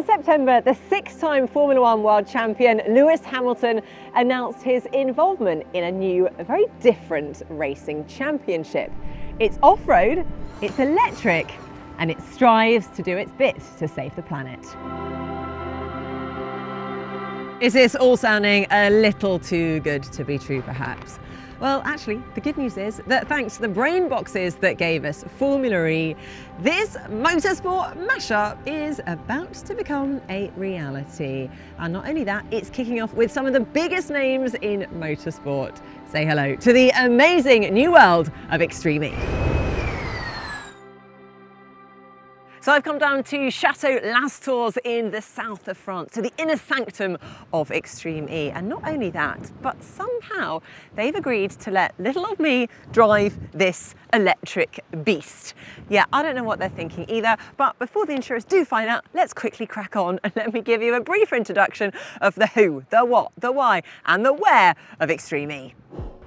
in September, the six-time Formula One world champion Lewis Hamilton announced his involvement in a new, very different racing championship. It's off-road, it's electric, and it strives to do its bit to save the planet. Is this all sounding a little too good to be true, perhaps? Well, actually, the good news is that thanks to the brain boxes that gave us Formula E, this motorsport mashup is about to become a reality. And not only that, it's kicking off with some of the biggest names in motorsport. Say hello to the amazing new world of Extreme E. So I've come down to Chateau Lastours in the south of France, to the inner sanctum of Extreme E. And not only that, but somehow they've agreed to let little old me drive this electric beast. Yeah, I don't know what they're thinking either, but before the insurers do find out, let's quickly crack on and let me give you a brief introduction of the who, the what, the why, and the where of Extreme E.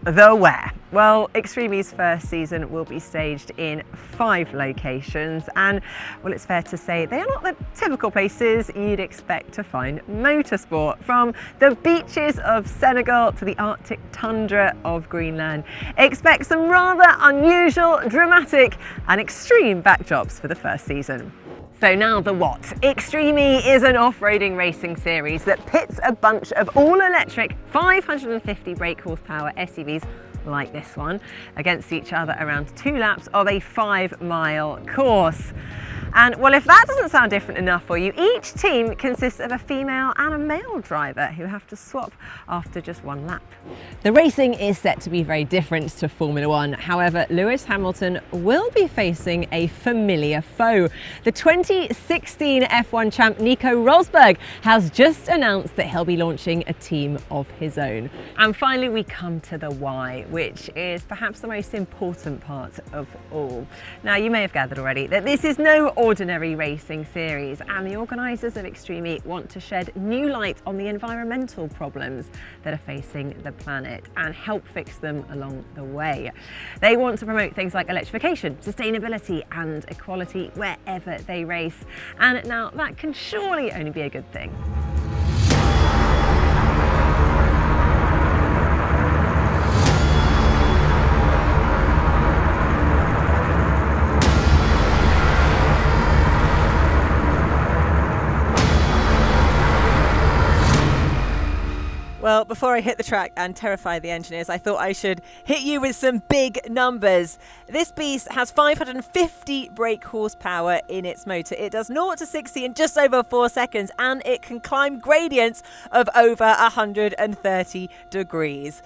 The where? Well, Extreme E's first season will be staged in five locations and, well, it's fair to say they are not the typical places you'd expect to find motorsport. From the beaches of Senegal to the Arctic tundra of Greenland, expect some rather unusual, dramatic and extreme backdrops for the first season. So now the what? Extreme E is an off-roading racing series that pits a bunch of all-electric 550 brake horsepower SUVs like this one against each other around two laps of a five mile course. And well, if that doesn't sound different enough for you, each team consists of a female and a male driver who have to swap after just one lap. The racing is set to be very different to Formula One. However, Lewis Hamilton will be facing a familiar foe. The 2016 F1 champ Nico Rosberg has just announced that he'll be launching a team of his own. And finally, we come to the why, which is perhaps the most important part of all. Now, you may have gathered already that this is no ordinary racing series and the organisers of Extreme E want to shed new light on the environmental problems that are facing the planet and help fix them along the way. They want to promote things like electrification, sustainability and equality wherever they race and now that can surely only be a good thing. Well, before I hit the track and terrify the engineers, I thought I should hit you with some big numbers. This beast has 550 brake horsepower in its motor. It does 0 to 60 in just over 4 seconds and it can climb gradients of over 130 degrees.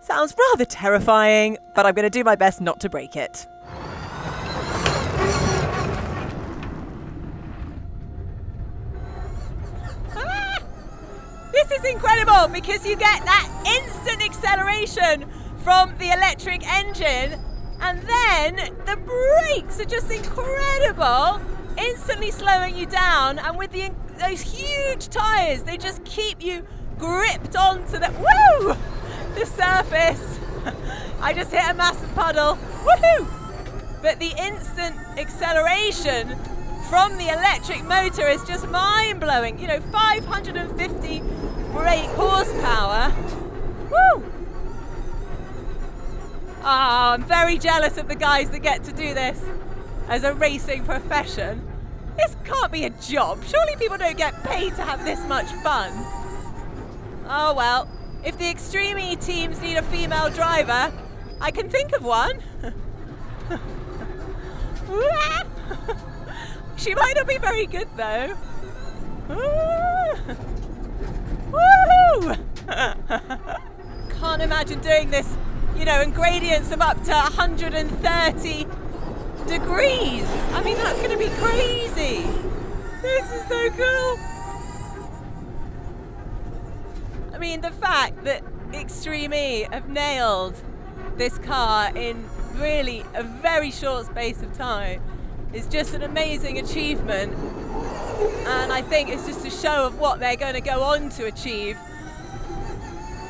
Sounds rather terrifying, but I'm going to do my best not to break it. This is incredible because you get that instant acceleration from the electric engine and then the brakes are just incredible, instantly slowing you down and with the, those huge tyres, they just keep you gripped onto the, woo, the surface. I just hit a massive puddle, woohoo! But the instant acceleration from the electric motor is just mind blowing. You know, 550 brake horsepower. Woo! Oh, I'm very jealous of the guys that get to do this as a racing profession. This can't be a job. Surely people don't get paid to have this much fun. Oh well, if the Extreme E teams need a female driver, I can think of one. She might not be very good though. Ah. Woohoo! Can't imagine doing this, you know, in gradients of up to 130 degrees. I mean, that's going to be crazy. This is so cool. I mean, the fact that Extreme E have nailed this car in really a very short space of time is just an amazing achievement. And I think it's just a show of what they're going to go on to achieve.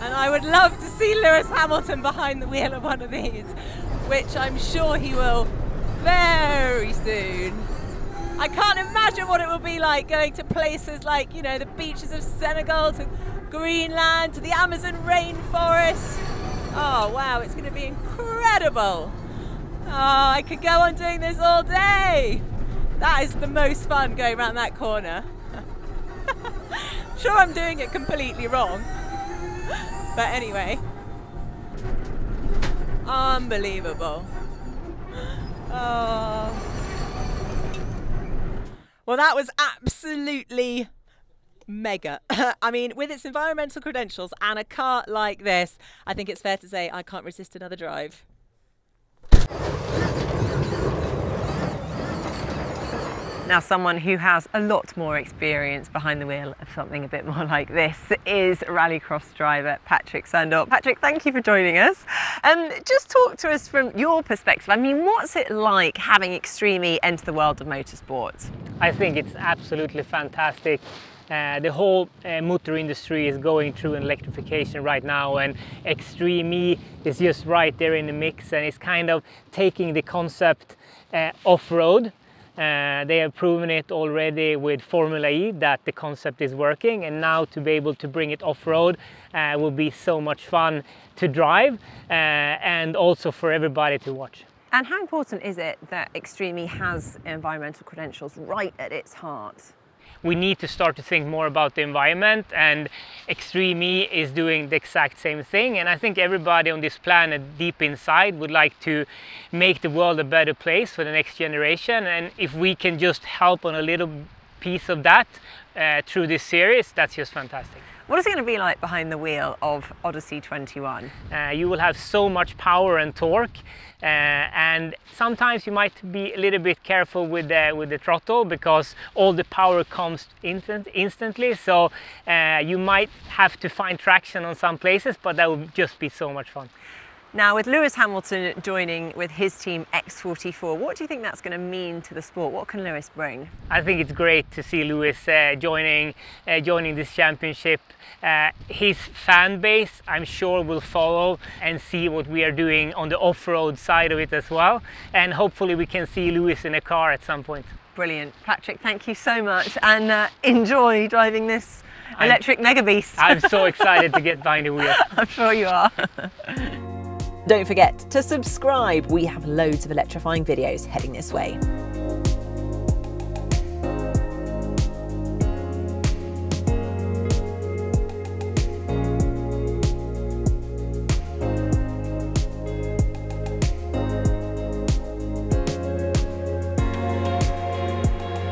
And I would love to see Lewis Hamilton behind the wheel of one of these, which I'm sure he will very soon. I can't imagine what it will be like going to places like, you know, the beaches of Senegal to Greenland to the Amazon rainforest. Oh wow, it's going to be incredible. Oh, I could go on doing this all day. That is the most fun going around that corner. sure I'm doing it completely wrong. But anyway. Unbelievable. Oh. Well, that was absolutely mega. I mean, with its environmental credentials and a car like this, I think it's fair to say I can't resist another drive. Now, someone who has a lot more experience behind the wheel of something a bit more like this is rallycross driver Patrick Sundorp. Patrick, thank you for joining us. Um, just talk to us from your perspective. I mean, what's it like having Extreme enter the world of motorsport? I think it's absolutely fantastic. Uh, the whole uh, motor industry is going through an electrification right now and Extreme E is just right there in the mix and it's kind of taking the concept uh, off-road uh, they have proven it already with Formula E that the concept is working and now to be able to bring it off-road uh, will be so much fun to drive uh, and also for everybody to watch. And how important is it that Extreme has environmental credentials right at its heart? We need to start to think more about the environment and Extreme E is doing the exact same thing and I think everybody on this planet deep inside would like to make the world a better place for the next generation and if we can just help on a little piece of that uh, through this series, that's just fantastic. What is it going to be like behind the wheel of Odyssey 21? Uh, you will have so much power and torque uh, and sometimes you might be a little bit careful with the, with the throttle because all the power comes instant, instantly so uh, you might have to find traction on some places but that would just be so much fun. Now, with Lewis Hamilton joining with his team X44, what do you think that's going to mean to the sport? What can Lewis bring? I think it's great to see Lewis uh, joining uh, joining this championship. Uh, his fan base, I'm sure, will follow and see what we are doing on the off-road side of it as well. And hopefully, we can see Lewis in a car at some point. Brilliant, Patrick. Thank you so much, and uh, enjoy driving this electric I'm, mega beast. I'm so excited to get behind the wheel. I'm sure you are. Don't forget to subscribe. We have loads of electrifying videos heading this way.